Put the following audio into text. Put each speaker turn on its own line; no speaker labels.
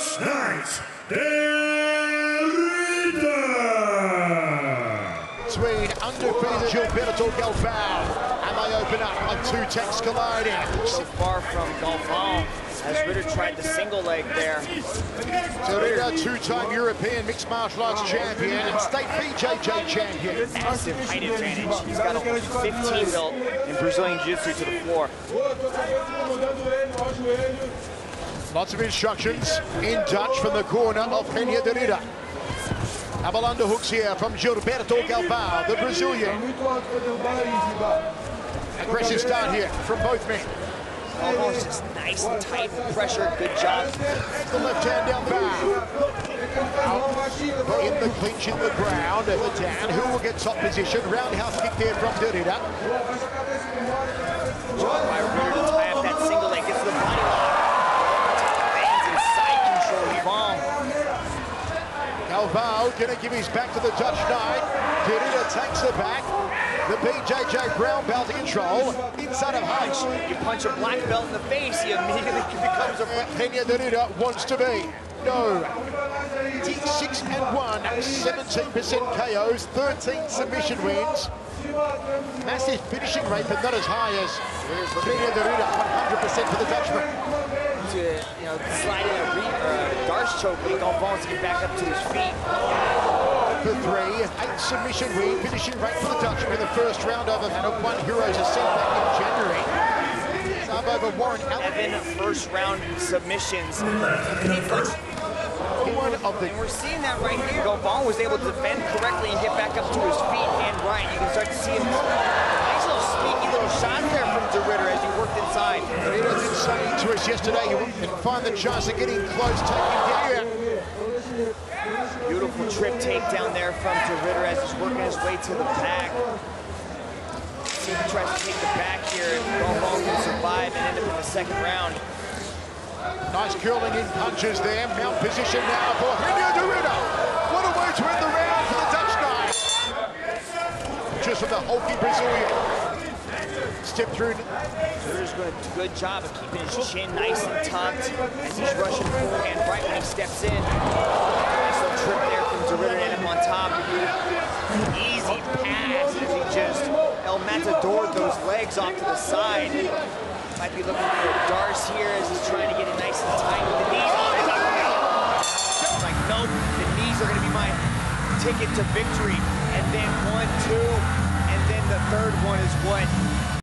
Tonight, de Ridder. Between undefeated Gilberto Galvao and I open up on two techs colliding.
So far from Galvao as Ridder tried the single leg there.
Ridder, two-time European mixed martial arts champion and state BJJ champion.
Massive height advantage. He's got a 15 belt in Brazilian Jiu-Jitsu to the floor.
Lots of instructions in Dutch from the corner of Reinier de Ridder. Double underhooks here from Gilberto Galvao, the Brazilian. Aggressive start here from both men.
Almost just nice and tight pressure. Good job.
The left hand down back. In the clinch in the ground. The down. Who will get top position? Roundhouse kick there from de
Ridder. By Ridder to tie up that single leg. Gets to the body lock. Bands in side control. Yvonne.
Give his back to the Dutch Knight. de Ridder takes the back. The BJJ brown belt to control. Inside of Hunch.
You punch a black belt in the face, he immediately becomes a...
Uh, Reinier de Ridder wants to be. No. 6 and 1, 17% KOs, 13 submission wins. Massive finishing rate, but not as high as de Ridder, 100% for the Dutchman.
To, you know, slide in a, re, uh, Darce choke, but Galvao's to get back up to his feet.
For three, eight submission win, finishing right for the Dutchman in the first round and a one Heroes ascent back in January. Sub over Warren
Seven first round submissions.
One of the
and we're seeing that right here. Galvao was able to defend correctly and get back up to his feet and right. You can start to see him. Nice little sneaky little shot there from De Ridder as he worked inside.
Rita did say to us yesterday he didn't find the chance of getting close, taking down.
Beautiful trip takedown there from De Ridder as he's working his way to the back. See if he tries to take the back here and Galvao can survive and end up in the second round.
Nice curling in punches there. Mount position now for Peña de What a way to end the round for the Dutch Knight. Just from the hulky Brazilian. Step through.
Ridder's doing a good job of keeping his chin nice and tucked as he's rushing forehand right when he steps in. Nice little trip there from De and him on top. Easy pass as he just El Matador those legs off to the side. Might be looking for a Darce here as he's trying to get it nice and tight with the knees. Oh, he's like, like, nope, the knees are gonna be my ticket to victory. And then one, two, and then the third one is what